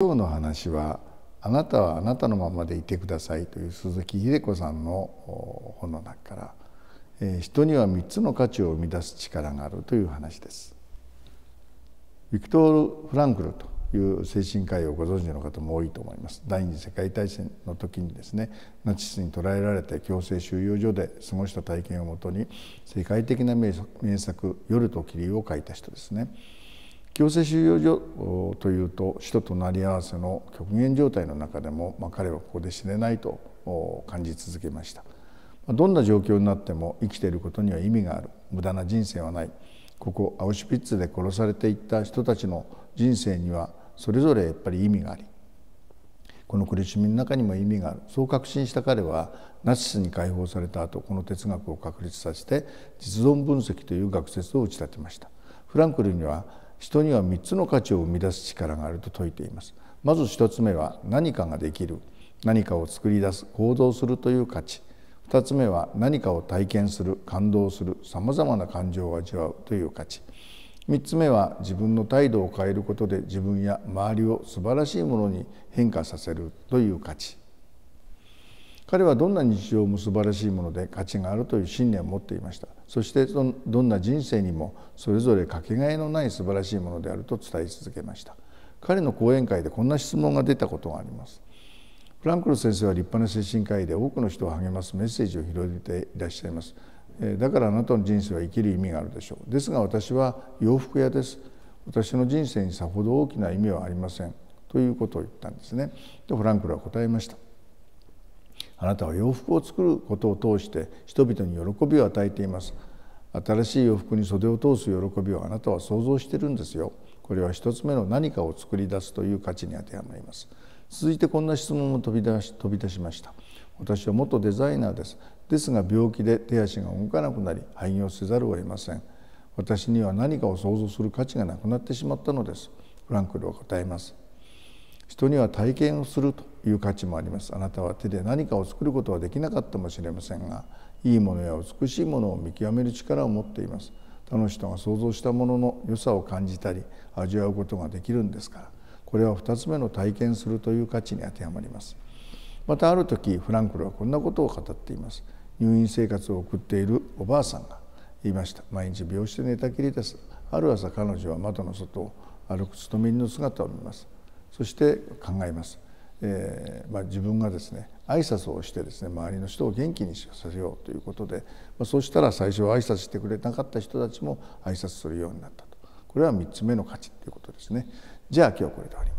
今日の話は「あなたはあなたのままでいてください」という鈴木秀子さんの本の中から「人には3つの価値を生み出す力がある」という話です。ビクトール・フランクルという精神科医をご存知の方も多いと思います第二次世界大戦の時にですねナチスに捕らえられて強制収容所で過ごした体験をもとに世界的な名作「夜と霧」を書いた人ですね。強制収容所というと死と隣り合わせの極限状態の中でも、まあ、彼はここで死ねないと感じ続けました。どんな状況になっても生きていることには意味がある。無駄な人生はない。ここアウシュピッツで殺されていった人たちの人生にはそれぞれやっぱり意味がありこの苦しみの中にも意味がある。そう確信した彼はナチスに解放された後この哲学を確立させて実存分析という学説を打ち立てました。フランクルには人には3つの価値を生み出す力があると説いています。まず1つ目は何かができる何かを作り出す行動するという価値。2つ目は何かを体験する感動するさまざまな感情を味わうという価値。3つ目は自分の態度を変えることで自分や周りを素晴らしいものに変化させるという価値。彼はどんな日常も素晴らしいもので価値があるという信念を持っていました。そしてどんな人生にもそれぞれかけがえのない素晴らしいものであると伝え続けました。彼の講演会でこんな質問が出たことがあります。フランクル先生は立派な精神科医で多くの人を励ますメッセージを広げていらっしゃいます。だからあなたの人生は生きる意味があるでしょう。ですが私は洋服屋です。私の人生にさほど大きな意味はありません。ということを言ったんですね。でフランクルは答えました。あなたは洋服を作ることを通して人々に喜びを与えています。新しい洋服に袖を通す喜びをあなたは想像してるんですよ。これは一つ目の何かを作り出すという価値に当てはまります。続いてこんな質問も飛び出し飛び出しました。私は元デザイナーです。ですが病気で手足が動かなくなり廃業せざるを得ません。私には何かを想像する価値がなくなってしまったのです。フランクルは答えます。人には体験をするという価値もあります。あなたは手で何かを作ることはできなかったかもしれませんがいいものや美しいものを見極める力を持っています。他の人が想像したものの良さを感じたり味わうことができるんですからこれは2つ目の体験するという価値に当てはまります。またある時フランクルはこんなことを語っています。入院生活を送っているおばあさんが言いました。毎日病室で寝たきりです。ある朝彼女は窓の外を歩く勤め人の姿を見ます。そして考えます、えーまあ、自分がですね挨拶をしてですね周りの人を元気にさせようということで、まあ、そうしたら最初は挨拶してくれなかった人たちも挨拶するようになったと。これは3つ目の価値ということですね。じゃあ今日これで終わります。